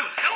Dude,